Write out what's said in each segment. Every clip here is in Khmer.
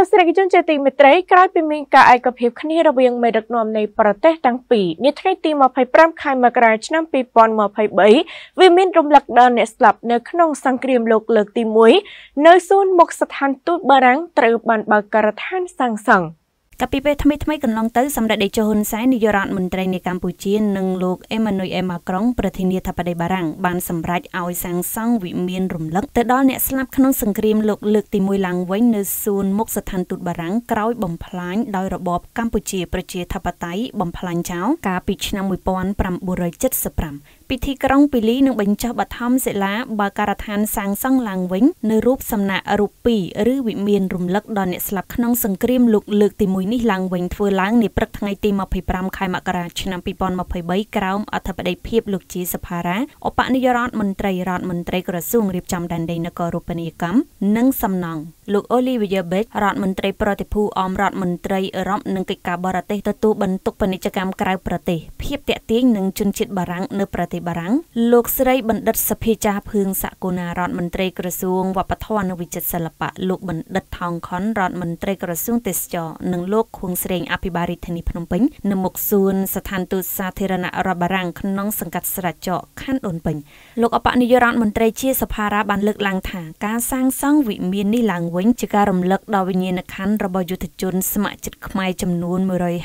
ទស្សនិកជនជាទីមេត្រីក្រោយពីមានការឯកភាពគ្នារវាងមេដឹកនាំនៃប្រទេសទាំងពីរនាថ្ងៃទី25ខែមករាឆ្នាំ2023វាមានរំលឹកដល់អ្នកស្លាប់នៅក្នុងសង្គ្រាមលោកលើកទី1នៅសួនមុខស្ថានទូតបារាំងត្រូវបានបើកការដ្ឋានសាងសង់ កាលពីពេលថ្មីថ្មីកន្លងទៅសម្ដេចតេជោហ៊ុនសែននាយករដ្ឋមន្ត្រីនៃកម្ពុជានិងលោកអេម៉ានុយអេម៉ាក្រុងប្រធានាធិបតីបារាំងបានសម្រេចឲ្យសាងសង់វិមានរំលឹកទៅដល់អ្នកស្លាប់ក្នុងសង្គ្រាមលោកលើកទី1ឡើងវិញនៅសួនមុខស្ថានទូតបារាំងក្រោយបំផ្លាញដោយរបបកម្ពុជាប្រជាធិបតេយ្យបំផ្លាញចោលកាលពីឆ្នាំ1975ពិធីក្រុងពីលីនឹងបញ្ចុះបឋមសិលាបើការដ្ឋានសាងសង់ឡើងវិញនៅរូបសំណាករូបពីរឬវិមានរំលឹកដល់អ្នកស្លាប់ក្នុងសង្គ្រាមលោកលើកទី1នេះឡើងវិញធ្វើឡើងនាព្រឹកថ្ងៃទី25ខែមករាឆ្នាំ2023ក្រោមអធិបតីភាពលោកជាសភារាឧបនាយករដ្ឋមន្ត្រីរដ្ឋមន្ត្រីក្រសួងរៀបចំដែនដីនគររូបនីយកម្មនិងសំណង់ លោក Olivier Beck រដ្ឋមន្ត្រីប្រតិភូអមរដ្ឋមន្ត្រីអឺរ៉ុបនិងកិច្ចការបរទេសទទួលបន្ទុកពាណិជ្ជកម្មក្រៅប្រទេសភាពតាក់ទាញនឹងជនជាតិបារាំងនៅប្រទេសបារាំងលោកស្រីបណ្ឌិតសភាចាភឿងសកុណារដ្ឋមន្ត្រីក្រសួងវប្បធម៌និងវិចិត្រសិល្បៈលោកបណ្ឌិតថោងខុនរដ្ឋមន្ត្រីក្រសួងទេសចរនិងលោកខួងស្រេងអភិបាលរាជធានីភ្នំពេញនៅមុខសួនស្ថានទូតសាធារណៈរដ្ឋបារាំងក្នុងសង្កាត់ស្រះចកខណ្ឌដូនពេញលោកអបនាយករដ្ឋមន្ត្រីជាសភារាបានលើកឡើងថាការសាងសង់វិមាននេះឡើងវិញជាការរំលឹកដល់វិញ្ញាណក្ខន្ធរបស់យុទ្ធជនស្ម័គ្រចិត្តខ្មែរចំនួន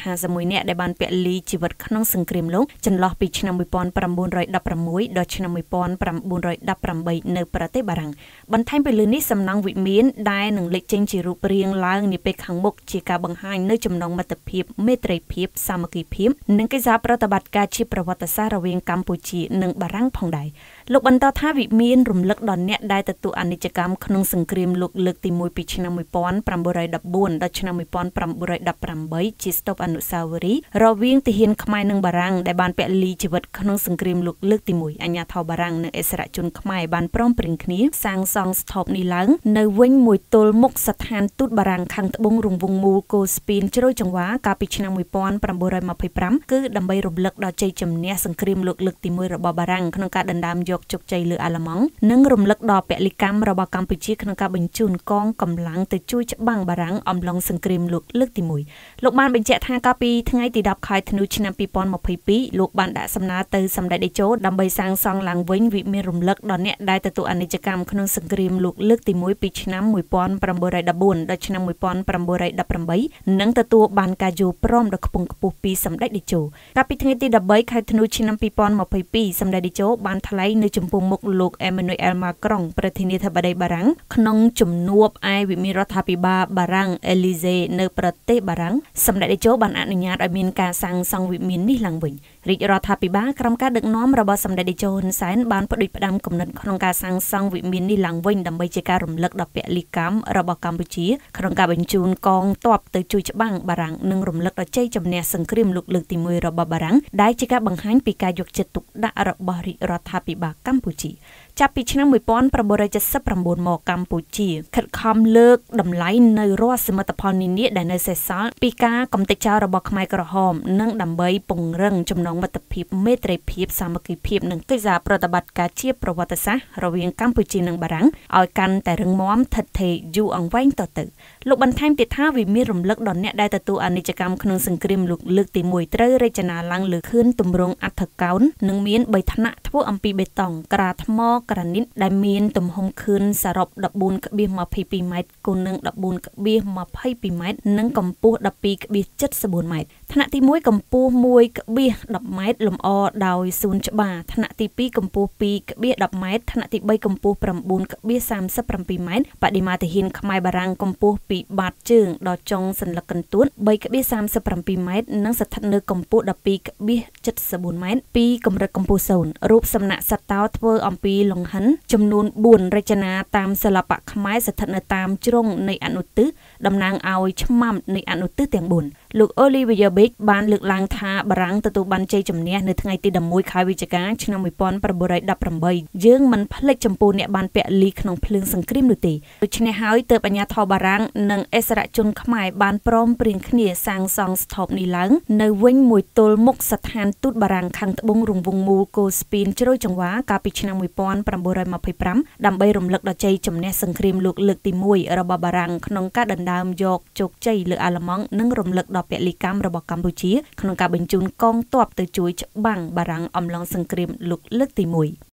151នាក់ដែលបានពលីជីវិតក្នុងសង្គ្រាមលោកចន្លោះពីឆ្នាំ1916 1916ដល់ឆ្នាំ1918នៅប្រទេសបារាំងបន្ថែមពីលើនេះសំណង់វិមានដែលនឹងលេចចេញជារូបរាងឡើងនាពេលខាងមុខជាការបង្ហាញនៅចំណងមិត្តភាពមេត្រីភាពសាមគ្គីភាពនិងកិច្ចសហប្រតិបត្តិការជាប្រវត្តិសាស្ត្ររវាងកម្ពុជានិងបារាំងផងដែរលោកបន្តថាវិមានរំលឹកដល់អ្នកដែលទទួលអនិច្ចកម្មក្នុងសង្គ្រាមលោកលើកទី1ពីឆ្នាំ1914ដល់ឆ្នាំ1918ជាស្តុបអនុស្សាវរីយ៍រវាងទាហានខ្មែរនិងបារាំងដែលបានពលីជីវិតក្នុងសង្គ្រាមលោកលើកទី1អាញាធរបារាំងនិងអិសរាជជនខ្មែរបានព្រមព្រៀងគ្នាសាងសង់ស្ថបនេះឡើងនៅវិញមួយទល់មុខស្ថានទូតបារាំងខាងត្បូងរង្វង់មូលគោស្ពានជ្រោយចង្វាកាលពីឆ្នាំ1925គឺដើម្បីរំលឹកដល់ជ័យជំនះសង្គ្រាមលោកលើកទី1របស់បារាំងក្នុងការដណ្ដើមយកជោគជ័យលើអាល្លឺម៉ង់និងរំលឹកដល់ពលិកម្មរបស់កម្ពុជាក្នុងការបញ្ជូនកងកម្លាំងទៅជួយច្បាំងបារាំងអំឡុងសង្គ្រាមលោកលើកទី1លោកបានបញ្ជាក់ថាកាលពីថ្ងៃទី10ខែធ្នូឆ្នាំ2022លោកបានដាក់សំណើទៅសម្ដេចតេជោដើម្បីសាងសង់ឡើងវិញវិមានរំលឹកដល់អ្នកដែលទទួលអនិច្ចកម្មក្នុងសង្គ្រាមលោកលើកទី1ពីឆ្នាំ1914ដល់ឆ្នាំ1918និងទទួលបានការយល់ព្រមដ៏ខ្ពង់ខ្ពស់ពីសម្ដេចតេជោកាលពីថ្ងៃទី13ខែធ្នូឆ្នាំ2022សម្ដេចតេជោបានថ្លែងនៅចំពោះមុខលោក Emmanuel Macron ប្រធានាធិបតីបារាំងក្នុងជំនួបឯវិមានរដ្ឋាភិបាលបារាំង Elysee នៅប្រទេសបារាំងសម្ដេចតេជោបានអនុញ្ញាតឲ្យមានការសាងសង់វិមាននេះឡើងវិញរាជរដ្ឋាភិបាលក្រោមការដឹកនាំរបស់សម្ដេចតេជោហ៊ុនសែនបានផ្ដួចផ្ដើមគំនិតក្នុងការសាងសង់វិមាននេះឡើងវិញដើម្បីជាការរំលឹកដល់ពលិកម្មរបស់កម្ពុជាក្នុងការបញ្ជូនកងទ័ពទៅជួយច្បាំងបារាំងនិងរំលឹកដល់ជ័យជំនះសង្គ្រាមលោកលើកទី1របស់បារាំងដែលជាការបង្ហាញពីការយកចិត្តទុកដាក់របស់រាជរដ្ឋាភិបាលកម្ពុជា ចាប់ពីឆ្នាំ1979មកកម្ពុជាខិតខំលើកតម្លៃនៅរាល់សមិទ្ធផលនានាដែលនៅសេសសល់ពីការកំទេចចោលរបស់ខ្មែរក្រហម និងដើម្បីពង្រឹងចំណងមិត្តភាពមេត្រីភាពសាមគ្គីភាពនិងកិច្ចសហប្រតិបត្តិការជាប្រវត្តិសាស្ត្ររវាងកម្ពុជានិងបារាំងឲ្យកាន់តែរឹងមាំថិតថេរយូរអង្វែងតទៅលោកបន្ថែមទៀតថាវាមានរំលឹកដល់អ្នកដែលទទួលអនិច្ចកម្មក្នុងសង្គ្រាមលោកលើកទី1ត្រូវរចនាឡើងលើខឿនទម្រង់អត្ថកោណនិងមាន3ថ្នាក់ធ្វើអំពីបេតុងក្រាថ្មក្រានីតដែលមានទំហំខឿនសរុប14.22ម៉ែត្រគុណនឹង14.22ម៉ែត្រនិងកម្ពស់12.74ម៉ែត្រថ្នាក់ទី1កម្ពស់1.10ម៉ែត្រលម្អដោយសួនច្បារថ្នាក់ទី2កម្ពស់2.10ម៉ែត្រថ្នាក់ទី3កម្ពស់9.37ម៉ែត្របដិមាទាហានខ្មែរបារាំងកម្ពស់ពីបាតជើងដល់ចុងសន្លឹកកន្ទួត3.37ម៉ែត្រនិងស្ថិតនៅកម្ពស់12.74ម៉ែត្រពីកម្រិតកម្ពស់0រូបសំណាកសត្វតោធ្វើអំពីលង្ហិនចំនួន4រចនាតាមសិល្បៈខ្មែរស្ថិតនៅតាមជ្រុងនៃអនុទិសតំណាងឲ្យឆ្មាំនៃអនុទិសទាំង4 លោក Olivier Big បានលើកឡើងថាបារាំងទទួលបានជ័យជំនះនៅថ្ងៃទី11ខែវិច្ឆិកាឆ្នាំ1918យើងមិនភ្លេចចំពោះអ្នកបានពាក់លីក្នុងភ្លើងសង្គ្រាមនោះទេដូច្នេះហើយទើបអាញាធរបារាំងនិងអិសរាជជនខ្មែរបានព្រមព្រៀងគ្នាសាងសង់ស្ថបនេះឡើងនៅវិញមួយទល់មុខស្ថានទូតបារាំងខាងត្បូងរង្វង់មូលគោស្ពានជ្រោយចង្វាកាលពីឆ្នាំ1925ដើម្បីរំលឹកដល់ជ័យជំនះសង្គ្រាមលោកលើកទី1របស់បារាំងក្នុងការដណ្ដើមយកជោគជ័យលើអាល្លឺម៉ង់និងរំលឹកដល់ពលិកម្មរបស់កម្ពុជា ក្នុងការបញ្ជូនកងទ័ពទៅជួយច្បាំងបារាំងអំឡុងសង្គ្រាមលោកលើកទី1